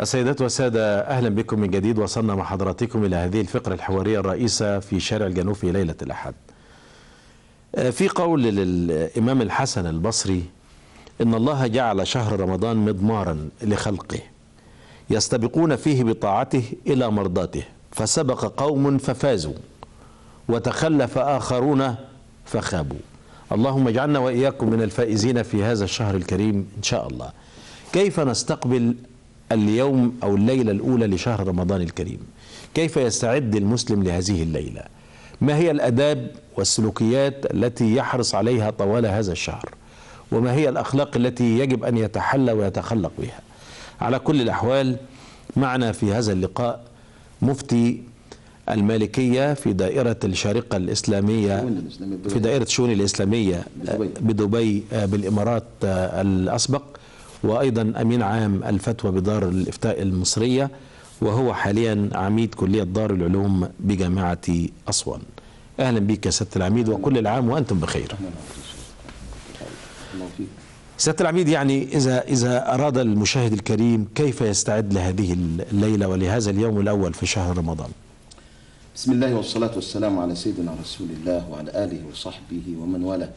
السيدات والسادة أهلا بكم من جديد وصلنا مع حضراتكم إلى هذه الفقرة الحوارية الرئيسة في شارع الجنوب في ليلة الأحد. في قول للإمام الحسن البصري إن الله جعل شهر رمضان مضمارا لخلقه يستبقون فيه بطاعته إلى مرضاته فسبق قوم ففازوا وتخلف آخرون فخابوا. اللهم اجعلنا وإياكم من الفائزين في هذا الشهر الكريم إن شاء الله. كيف نستقبل اليوم أو الليلة الأولى لشهر رمضان الكريم. كيف يستعد المسلم لهذه الليلة؟ ما هي الأداب والسلوكيات التي يحرص عليها طوال هذا الشهر؟ وما هي الأخلاق التي يجب أن يتحلى ويتخلق بها؟ على كل الأحوال معنا في هذا اللقاء مفتي المالكية في دائرة الشارقة الإسلامية في دائرة الشؤون الإسلامية بدبي. بالإمارات الأسبق. وأيضا أمين عام الفتوى بدار الإفتاء المصرية وهو حاليا عميد كلية دار العلوم بجامعة أسوان. أهلا بك يا سيادة العميد وكل العام وأنتم بخير. سيادة العميد يعني إذا إذا أراد المشاهد الكريم كيف يستعد لهذه الليلة ولهذا اليوم الأول في شهر رمضان؟ بسم الله والصلاة والسلام على سيدنا رسول الله وعلى آله وصحبه ومن والاه.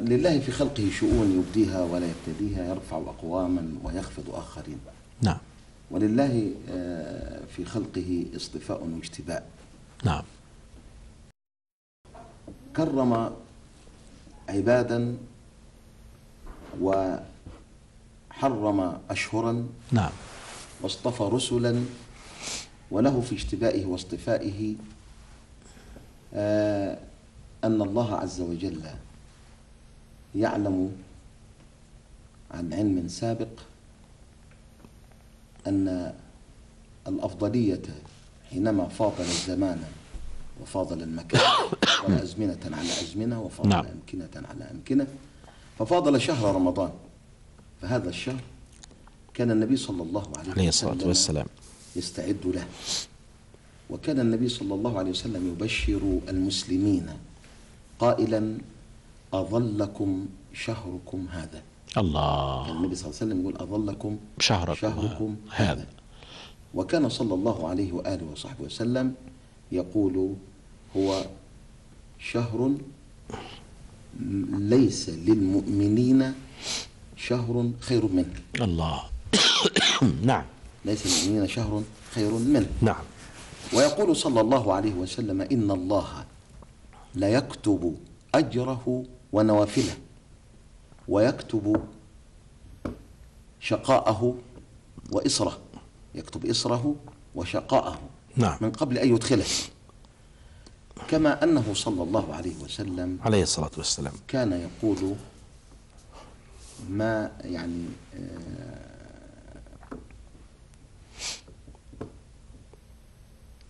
لله في خلقه شؤون يبديها ولا يبتديها يرفع أقواما ويخفض آخرين. نعم. ولله آه، في خلقه اصطفاء واجتباء. نعم. كرم عبادا وحرم أشهرا. نعم. واصطفى رسلا وله في اجتبائه واصطفائه آه، أن الله عز وجل يعلم عن علم سابق أن الأفضلية حينما فاضل الزمان وفاضل المكان وأزمنة على أزمنة وفاضل نعم. أمكنة على أمكنة ففاضل شهر رمضان. فهذا الشهر كان النبي صلى الله عليه وسلم والسلام. يستعد له. وكان النبي صلى الله عليه وسلم يبشر المسلمين قائلا أظلكم شهركم هذا. كان الله النبي صلى الله عليه وسلم يقول أظلكم شهركم شهركم هذا. هذا. وكان صلى الله عليه وآله وصحبه وسلم يقول هو شهر ليس للمؤمنين شهر خير منه. الله. نعم. ليس للمؤمنين شهر خير منه. نعم. ويقول صلى الله عليه وسلم إن الله لا يكتب أجره ونوافله ويكتب شقاءه وإصره يكتب إصره وشقاءه. نعم. من قبل أن يدخله. كما أنه صلى الله عليه وسلم عليه الصلاة والسلام. كان يقول ما يعني آه،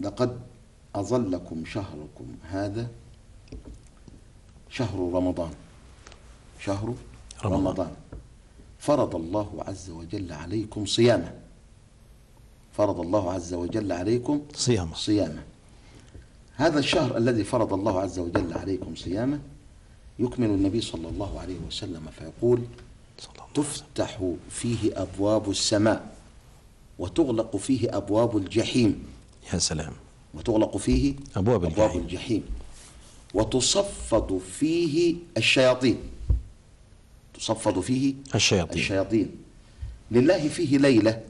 لقد أظلكم شهركم هذا شهر رمضان. شهر رمضان. رمضان, فرض الله عز وجل عليكم صيامه. فرض الله عز وجل عليكم صيامه. صيامه. هذا الشهر الذي فرض الله عز وجل عليكم صيامه يكمل النبي صلى الله عليه وسلم فيقول. تفتح فيه أبواب السماء وتغلق فيه أبواب الجحيم. يا سلام. وتغلق فيه أبواب أبواب الجحيم. الجحيم. وتصفد فيه الشياطين. تصفد فيه الشياطين. الشياطين. لله فيه ليلة.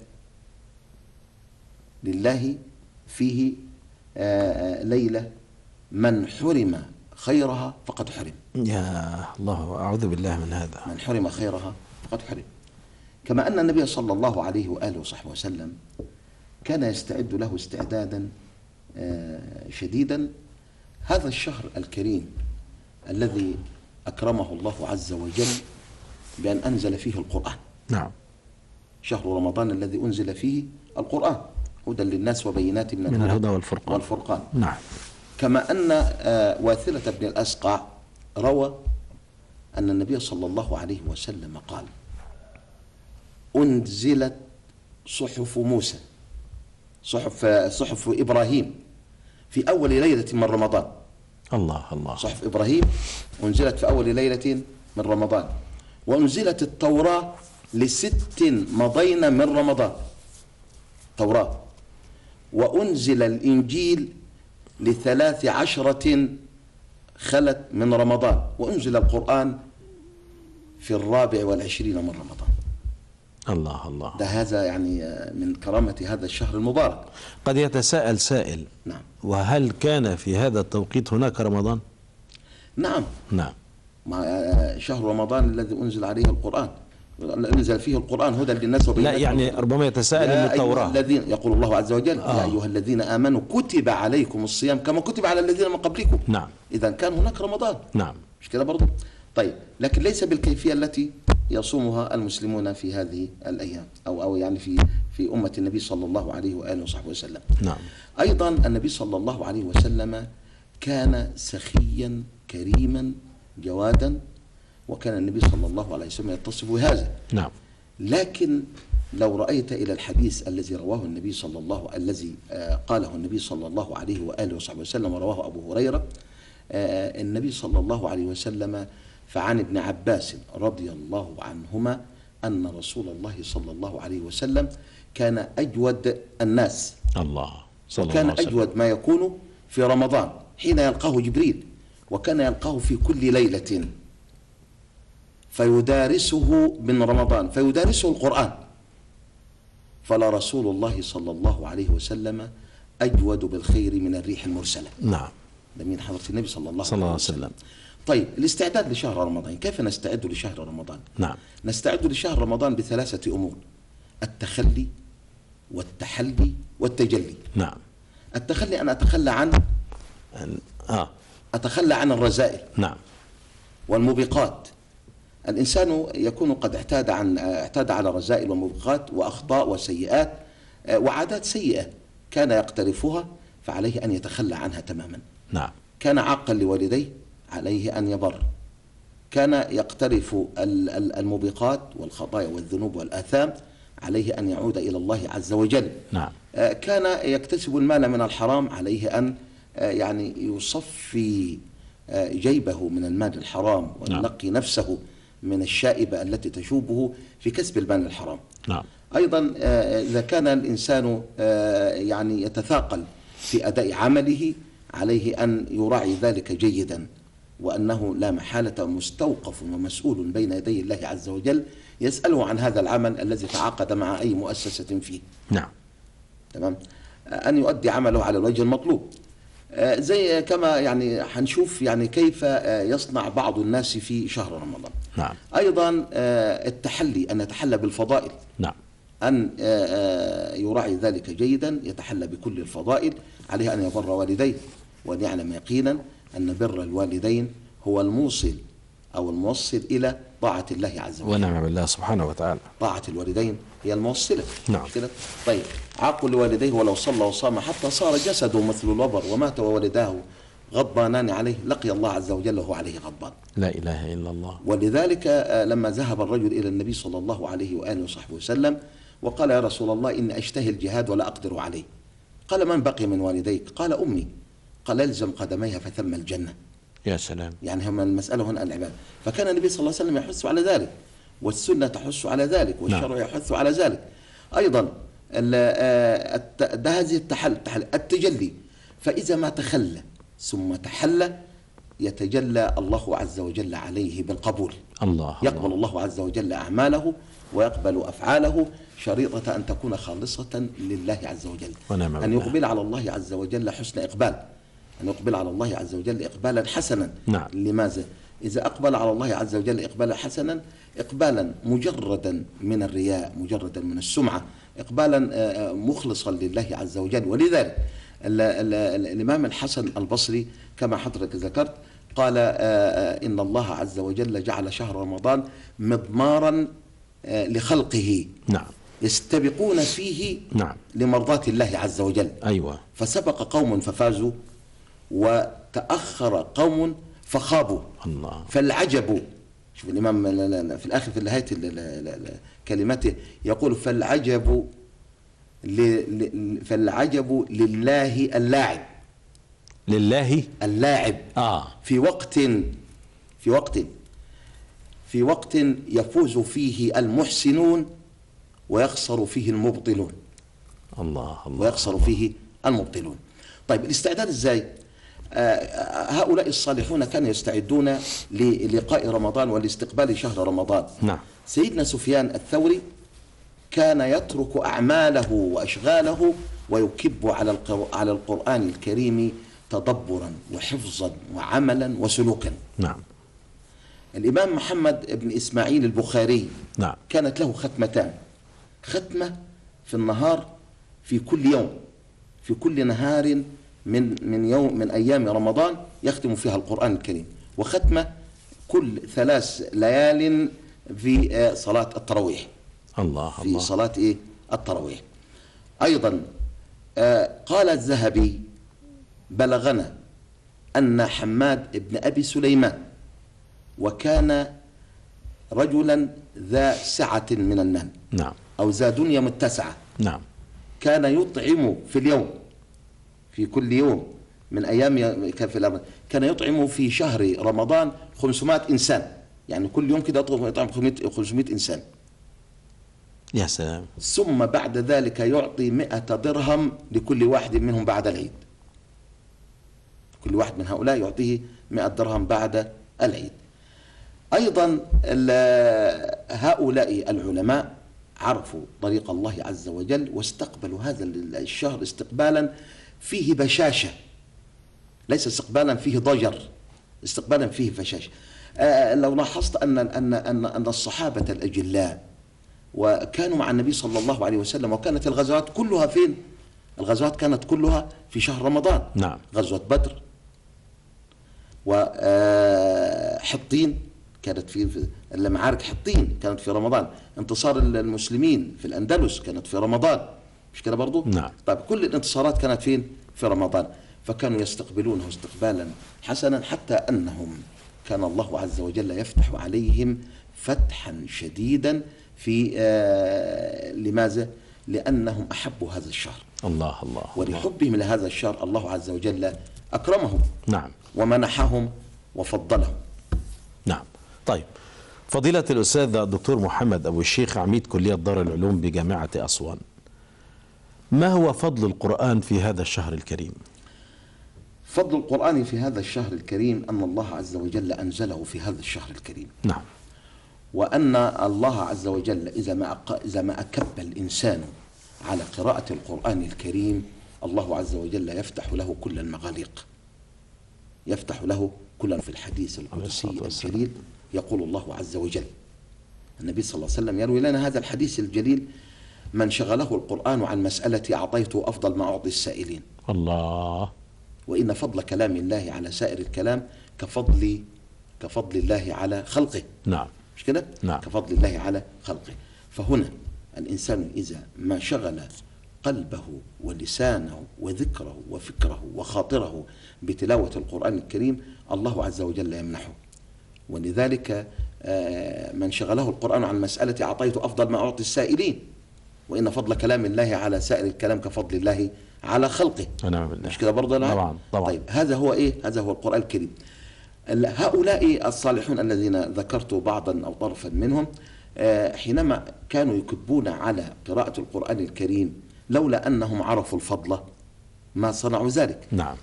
لله فيه آه، آه، ليلة. من حرم خيرها فقد حرم. يا الله أعوذ بالله من هذا. من حرم خيرها فقد حرم. كما أن النبي صلى الله عليه وآله وصحبه وسلم كان يستعد له استعدادا آه، شديدا هذا الشهر الكريم الذي أكرمه الله عز وجل بأن أنزل فيه القرآن. نعم. شهر رمضان الذي أنزل فيه القرآن. هدى للناس وبينات من, من الهدى والفرقان. والفرقان. نعم. كما أن آه، واثلة بن الأسقع روى أن النبي صلى الله عليه وسلم قال أنزلت صحف موسى صحف صحف إبراهيم. في أول ليلة من رمضان. الله الله. صحف إبراهيم أنزلت في أول ليلة من رمضان. وأنزلت التوراة لست مضين من رمضان. توراة. وأنزل الإنجيل لثلاث عشرة خلت من رمضان. وأنزل القرآن في الرابع والعشرين من رمضان. الله الله. ده هذا يعني من كرامة هذا الشهر المبارك. قد يتساءل سائل نعم. وهل كان في هذا التوقيت هناك رمضان؟ نعم. نعم. مع آه، شهر رمضان الذي أنزل عليه القرآن. أنزل فيه القرآن هدى للناس لا يعني. ربما يتساءل من أيها التوراة الذين يقول الله عز وجل آه. يا أيها الذين آمنوا كتب عليكم الصيام كما كتب على الذين من قبلكم. نعم. إذا كان هناك رمضان. نعم. مش كده برضه طيب لكن ليس بالكيفية التي يصومها المسلمون في هذه الأيام أو أو يعني في في أمة النبي صلى الله عليه وآله وصحبه وسلم. نعم. أيضا النبي صلى الله عليه وسلم كان سخيا كريما جوادا وكان النبي صلى الله عليه وسلم يتصف بهذا. نعم. لكن لو رأيت إلى الحديث الذي رواه النبي صلى الله الذي آه، قاله النبي صلى الله عليه وآله وصحبه وسلم ورواه أبو هريرة آه، النبي صلى الله عليه وسلم فعن ابن عباس رضي الله عنهما أن رسول الله صلى الله عليه وسلم كان أجود الناس. الله صلى الله عليه وسلم. أجود ما يكون في رمضان حين يلقاه جبريل وكان يلقاه في كل ليلة. فيدارسه من رمضان فيدارسه القرآن. فلا رسول الله صلى الله عليه وسلم أجود بالخير من الريح المرسلة. نعم. ده من حضرة النبي صلى الله صلى الله عليه عليه وسلم. وسلم. طيب الاستعداد لشهر رمضان. كيف نستعد لشهر رمضان؟ نعم. نستعد لشهر رمضان بثلاثة أمور. التخلي والتحلي والتجلي. نعم. التخلي أن أتخلى عن؟ أن- آه. أتخلى عن الرذائل نعم. والموبقات. الإنسان يكون قد اعتاد عن اعتاد على رذائل وموبقات وأخطاء وسيئات آه، وعادات سيئة. كان يقترفها فعليه أن يتخلى عنها تماما. نعم. كان عاقا لوالديه عليه أن يبر كان يقترف ال- ال- الموبقات والخطايا والذنوب والآثام عليه أن يعود إلى الله عز وجل. نعم. آه، كان يكتسب المال من الحرام عليه أن آه، يعني يصفي آه، جيبه من المال الحرام وينقي نفسه من الشائبة التي تشوبه في كسب المال الحرام. نعم. أيضا إذا كان الإنسان يعني يتثاقل في أداء عمله عليه أن يراعي ذلك جيدا. وأنه لا محالة مستوقف ومسؤول بين يدي الله عز وجل يسأله عن هذا العمل الذي تعاقد مع أي مؤسسة فيه. نعم. تمام؟ أن يؤدي عمله على الوجه المطلوب. آه، زي كما يعني هنشوف يعني كيف آه، يصنع بعض الناس في شهر رمضان. نعم. أيضا آه، التحلي أن يتحلى بالفضائل. نعم. أن يراعي ذلك جيدا يتحلى بكل الفضائل عليه أن يبر والديه وأن يعلم يقينا أن بر الوالدين هو الموصل أو الموصل إلى طاعة الله عز وجل. ونعم بالله سبحانه وتعالى. طاعة الوالدين هي الموصلة. نعم. كده؟ طيب عاق لوالديه ولو صلى وصام حتى صار جسده مثل الوبر ومات ووالداه غضبانان عليه لقي الله عز وجل وهو عليه غضبان. لا إله إلا الله. ولذلك آه، لما ذهب الرجل إلى النبي صلى الله عليه وآله وصحبه وسلم وقال يا رسول الله إني أشتهي الجهاد ولا أقدر عليه. قال من بقي من والديك؟ قال أمي. قال الزم قدميها فثم الجنة. يا سلام. يعني هم المسألة هنا العبادة. فكان النبي صلى الله عليه وسلم يحث على ذلك والسنة تحث على ذلك والشرع يحث على ذلك. أيضا آه، ده هذه التحل التحل التجلي. فإذا ما تخلى ثم تحلى يتجلى الله عز وجل عليه بالقبول. الله. يقبل الله. الله عز وجل أعماله ويقبل أفعاله شريطة أن تكون خالصة لله عز وجل. ونعم أن. يقبل على الله عز وجل حسن إقبال. أن يقبل على الله عز وجل إقبالا حسنا. نعم. لماذا؟ إذا أقبل على الله عز وجل إقبالا حسنا إقبالا مجردا من الرياء مجردا من السمعة إقبالا آه، آه، مخلصا لله عز وجل. ولذلك ال- ال- ال- الإمام الحسن البصري كما حضرتك ذكرت قال آه، إن الله عز وجل جعل شهر رمضان مضمارا لخلقه. نعم. يستبقون فيه نعم. لمرضاة الله عز وجل. أيوه. فسبق قوم ففازوا وتأخر قوم فخابوا. الله. فالعجب شوف الإمام في الآخر في نهاية كلمته يقول فالعجب فالعجب لله اللاعب. لله اللاعب. آه. في وقت في وقت في وقت يفوز فيه المحسنون ويخسر فيه المبطلون. الله الله ويخسر فيه المبطلون. طيب الاستعداد إزاي؟ آه، هؤلاء الصالحون كانوا يستعدون للقاء رمضان ولاستقبال شهر رمضان. نعم. سيدنا سفيان الثوري كان يترك أعماله وأشغاله ويكب على على القرآن الكريم تدبرا وحفظا وعملا وسلوكا. نعم. الإمام محمد بن إسماعيل البخاري نعم. كانت له ختمتان. ختمة في النهار في كل يوم في كل نهار من من يوم من أيام رمضان يختم فيها القرآن الكريم. وختمة كل ثلاث ليال في آه، صلاة التراويح. الله في الله. صلاة إيه؟ التراويح. أيضا آه، قال الذهبي بلغنا أن حماد بن أبي سليمان وكان رجلا ذا سعة من المال نعم. أو ذا دنيا متسعة. نعم. كان يطعم في اليوم. في كل يوم من أيام كان في الأمر. كان يطعم في شهر رمضان 500 إنسان. يعني كل يوم كده يطعم يطعم 500 500 إنسان. يا سلام. ثم بعد ذلك يعطي مئة درهم لكل واحد منهم بعد العيد. كل واحد من هؤلاء يعطيه مئة درهم بعد العيد. أيضا هؤلاء العلماء عرفوا طريق الله عز وجل واستقبلوا هذا الشهر استقبالا فيه بشاشة. ليس استقبالا فيه ضجر استقبالا فيه بشاشة آه، لو لاحظت أن أن أن أن الصحابة الأجلاء وكانوا مع النبي صلى الله عليه وسلم وكانت الغزوات كلها فين؟ الغزوات كانت كلها في شهر رمضان. نعم. غزوة بدر. وحطين كانت في في- المعارك حطين كانت في رمضان. انتصار المسلمين في الأندلس كانت في رمضان. مش كده برضو؟ نعم. طيب كل الانتصارات كانت فين؟ في رمضان فكانوا يستقبلونه استقبالا حسنا حتى أنهم كان الله عز وجل يفتح عليهم فتحا شديدا في آه لماذا؟ لأنهم أحبوا هذا الشهر الله الله الله ولحبهم لهذا الشهر الله عز وجل أكرمهم نعم ومنحهم وفضلهم نعم طيب فضيلة الأستاذ الدكتور محمد أبو الشيخ عميد كلية دار العلوم بجامعة أسوان ما هو فضل القرآن في هذا الشهر الكريم؟ فضل القرآن في هذا الشهر الكريم أن الله عز وجل أنزله في هذا الشهر الكريم. نعم. وأن الله عز وجل إذا ما أق- إذا ما أكب الإنسان على قراءة القرآن الكريم الله عز وجل يفتح له كل المغاليق. يفتح له كل في الحديث القدسي. الجليل يقول الله عز وجل. النبي صلى الله عليه وسلم يروي لنا هذا الحديث الجليل من شغله القرآن عن مسألة أعطيته أفضل ما أعطي السائلين. الله. وإن فضل كلام الله على سائر الكلام كفضل كفضل الله على خلقه. نعم. مش كده؟ نعم. كفضل الله على خلقه. فهنا الإنسان إذا ما شغل قلبه ولسانه وذكره وفكره وخاطره بتلاوة القرآن الكريم الله عز وجل يمنحه. ولذلك آه، من شغله القرآن عن مسألة أعطيت أفضل ما أعطي السائلين. وإن فضل كلام الله على سائر الكلام كفضل الله على خلقه ونعم بالله مش كده برضه لا؟ طبعا طبعا طيب هذا هو إيه؟ هذا هو القرآن الكريم. ال- هؤلاء الصالحون الذين ذكرت بعضا أو طرفا منهم آه، حينما كانوا يكبون على قراءة القرآن الكريم لولا أنهم عرفوا الفضل ما صنعوا ذلك، نعم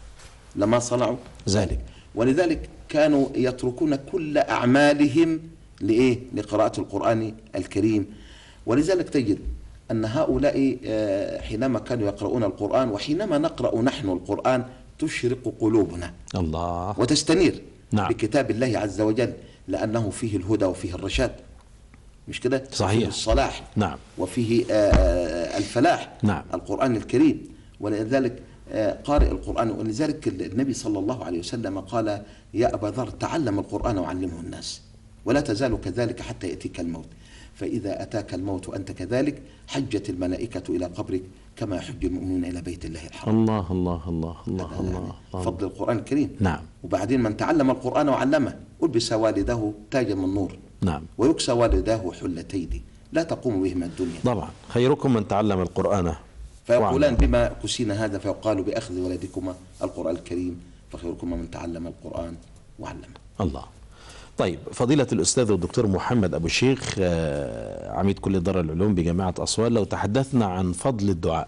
لما صنعوا ذلك. ولذلك كانوا يتركون كل أعمالهم لإيه؟ لقراءة القرآن الكريم ولذلك تجد أن هؤلاء آه، حينما كانوا يقرؤون القرآن وحينما نقرأ نحن القرآن تشرق قلوبنا الله وتستنير نعم. بكتاب الله عز وجل لأنه فيه الهدى وفيه الرشاد مش كده صحيح. الصلاح نعم. وفيه آه، الفلاح نعم. القرآن الكريم ولذلك آه، قارئ القرآن ولذلك النبي صلى الله عليه وسلم قال يا أبا ذر تعلم القرآن وعلمه الناس ولا تزال كذلك حتى يأتيك الموت فإذا أتاك الموت وأنت كذلك حجت الملائكة إلى قبرك كما يحج المؤمنون إلى بيت الله الحرام. الله الله الله الله الله, يعني الله. فضل القرآن الكريم. نعم. وبعدين من تعلم القرآن وعلمه ألبس والده تاجا من نور. نعم. ويكسى والداه حلتين. لا تقوم بهما الدنيا. طبعا. خيركم من تعلم القرآن. فيقولان. بما كسينا هذا فيقال بأخذ ولدكما القرآن الكريم. فخيركما من تعلم القرآن وعلمه. الله. طيب فضيلة الأستاذ الدكتور محمد أبو الشيخ آه، عميد كلية دار العلوم بجامعة أسوان لو تحدثنا عن فضل الدعاء.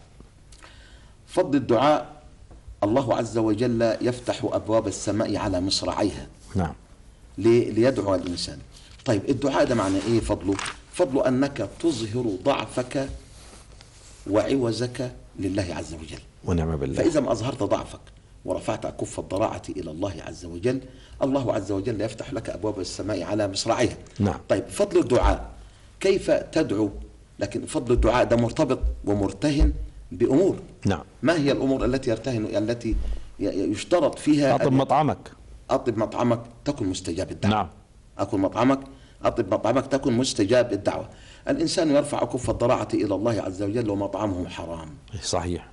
فضل الدعاء الله عز وجل يفتح أبواب السماء على مصراعيها. نعم. لي- ليدعو الإنسان. طيب الدعاء ده معنى إيه فضله؟ فضله أنك تظهر ضعفك وعوزك لله عز وجل. ونعم بالله. فإذا ما أظهرت ضعفك ورفعت أكف الضراعة إلى الله عز وجل. الله عز وجل يفتح لك أبواب السماء على مصراعيها نعم. طيب فضل الدعاء. كيف تدعو؟ لكن فضل الدعاء ده مرتبط ومرتهن بأمور. نعم. ما هي الأمور التي يرتهن التي يشترط فيها أطب مطعمك. أطب مطعمك تكن مستجاب الدعوة. نعم. أكل مطعمك أطب مطعمك تكن مستجاب الدعوة. الإنسان يرفع كف الضراعة إلى الله عز وجل ومطعمه حرام. صحيح.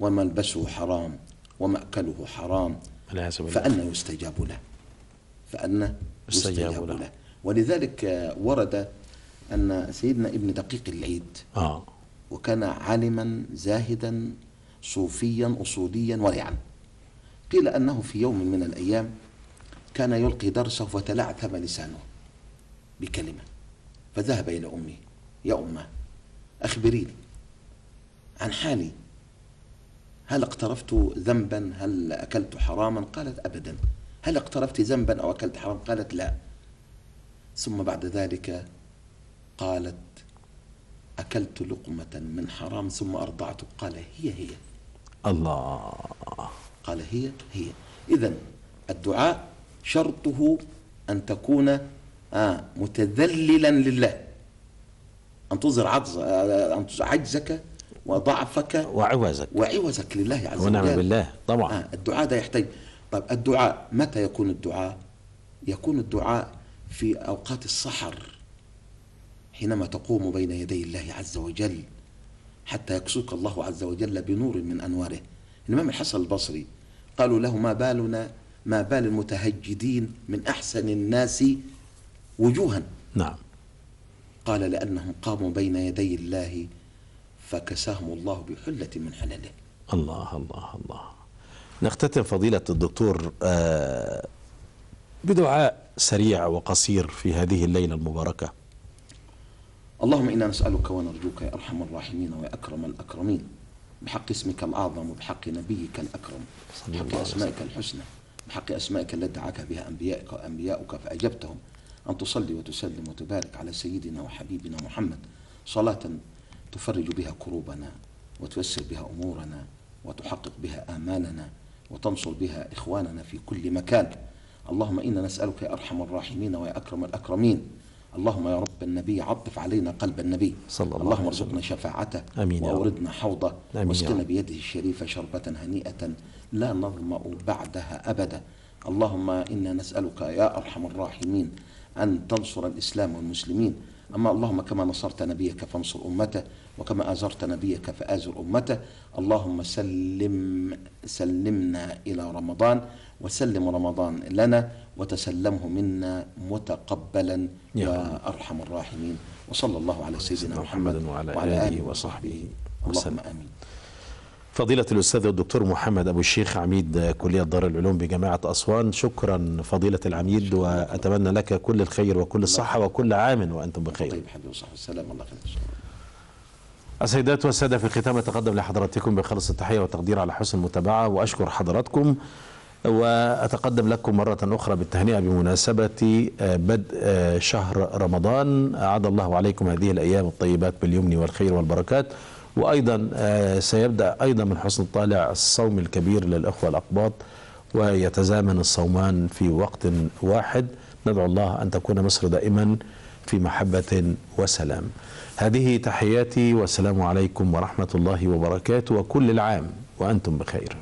وملبسه حرام. ومأكله حرام فأنا يستجاب له. فأنا يستجاب له. ولذلك ورد أن سيدنا ابن دقيق العيد آه. وكان عالما زاهدا صوفيا أصوليا ورعا قيل أنه في يوم من الأيام كان يلقي درسه فتلعثم لسانه بكلمة. فذهب إلى أمه يا أمة أخبريني عن حالي. هل اقترفت ذنبا؟ هل أكلت حراما؟ قالت أبدا. هل اقترفت ذنبا أو أكلت حراما؟ قالت لا. ثم بعد ذلك قالت أكلت لقمة من حرام ثم أرضعت. قال هي هي. الله. قال هي هي. إذا الدعاء شرطه أن تكون آه متذللا لله. أن تظهر آه، أن تظهر عجزك وضعفك وعوزك وعوزك لله عز وجل. ونعم بالله. طبعا. آه الدعاء ده يحتاج. طيب الدعاء متى يكون الدعاء؟ يكون الدعاء في أوقات السحر حينما تقوم بين يدي الله عز وجل حتى يكسوك الله عز وجل بنور من أنواره. الإمام الحسن البصري قالوا له ما بالنا ما بال المتهجدين من أحسن الناس وجوها. نعم. قال لأنهم قاموا بين يدي الله فكساهم الله بحلة من حلله. الله الله الله. نختتم فضيلة الدكتور آه، بدعاء سريع وقصير في هذه الليلة المباركة. اللهم إنا نسألك ونرجوك يا أرحم الراحمين ويا اكرم الأكرمين. بحق اسمك الأعظم وبحق نبيك الله بحق عليه أسمائك الحسنى. بحق أسمائك التي دعاك بها أنبيائك وأنبياؤك فأجبتهم أن تصلي وتسلم وتبارك على سيدنا وحبيبنا محمد. صلاة تفرج بها كروبنا وتيسر بها أمورنا وتحقق بها آمالنا وتنصر بها إخواننا في كل مكان اللهم إنا نسألك يا أرحم الراحمين ويا أكرم الأكرمين اللهم يا رب النبي عطف علينا قلب النبي صلى الله اللهم. ارزقنا شفاعته رب. وأوردنا حوضه واسقنا. بيده الشريفة شربة هنيئة لا نظمأ بعدها أبدا اللهم إنا نسألك يا أرحم الراحمين أن تنصر الإسلام والمسلمين أما اللهم كما نصرت نبيك فانصر أمته وكما أزرت نبيك فأزر أمته. اللهم سلم سلمنا إلى رمضان وسلم رمضان لنا وتسلمه منا متقبلا يا أرحم الراحمين. وصلى الله على سيدنا محمد وعلى آله وصحبه وسلم. آمين. فضيلة الأستاذ الدكتور محمد أبو الشيخ عميد كلية دار العلوم بجامعة أسوان. شكرا فضيلة العميد وأتمنى لك كل الخير وكل الصحة وكل عام وأنتم بخير. طيب حبيبي وصحبه السلام الله خير. السيدات والسادة في الختام أتقدم لحضراتكم بخلص التحية والتقدير على حسن المتابعة وأشكر حضراتكم وأتقدم لكم مرة أخرى بالتهنئة بمناسبة آه، بدء آه، شهر رمضان. أعاد الله عليكم هذه الأيام الطيبات باليمن والخير والبركات. وأيضا آه، سيبدأ أيضا من حسن الطالع الصوم الكبير للأخوة الأقباط ويتزامن الصومان في وقت واحد. ندعو الله أن تكون مصر دائما في محبة وسلام. هذه تحياتي والسلام عليكم ورحمة الله وبركاته وكل العام وأنتم بخير.